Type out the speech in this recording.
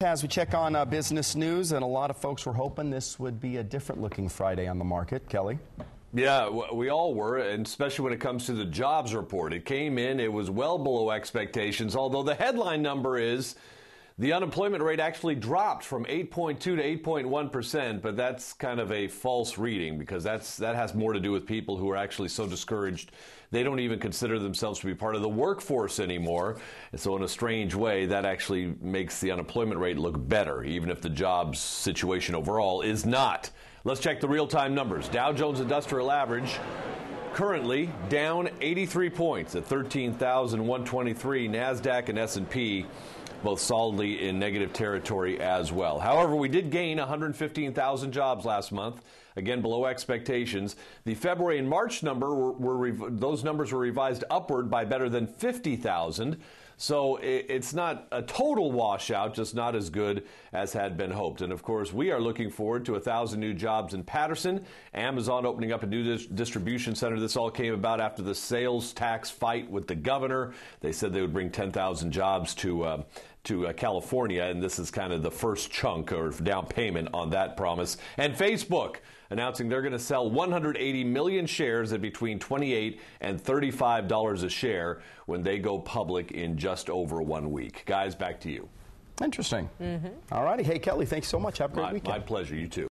As we check on uh, business news, and a lot of folks were hoping this would be a different looking Friday on the market. Kelly? Yeah, we all were, and especially when it comes to the jobs report. It came in, it was well below expectations, although the headline number is the unemployment rate actually dropped from 8.2 to 8.1 percent, but that's kind of a false reading because that's that has more to do with people who are actually so discouraged they don't even consider themselves to be part of the workforce anymore. And so, in a strange way, that actually makes the unemployment rate look better, even if the jobs situation overall is not. Let's check the real-time numbers. Dow Jones Industrial Average currently down 83 points at 13,123. Nasdaq and S&P both solidly in negative territory as well. However, we did gain 115,000 jobs last month, again below expectations. The February and March number were, were those numbers were revised upward by better than 50,000. So it's not a total washout, just not as good as had been hoped. And of course, we are looking forward to a thousand new jobs in Patterson. Amazon opening up a new distribution center. This all came about after the sales tax fight with the governor. They said they would bring 10,000 jobs to uh, to uh, California, and this is kind of the first chunk or down payment on that promise. And Facebook announcing they're going to sell 180 million shares at between 28 and 35 dollars a share when they go public in just over one week. Guys, back to you. Interesting. Mm-hmm. All righty. Hey, Kelly, thanks so much. Have a great my, weekend. My pleasure. You too.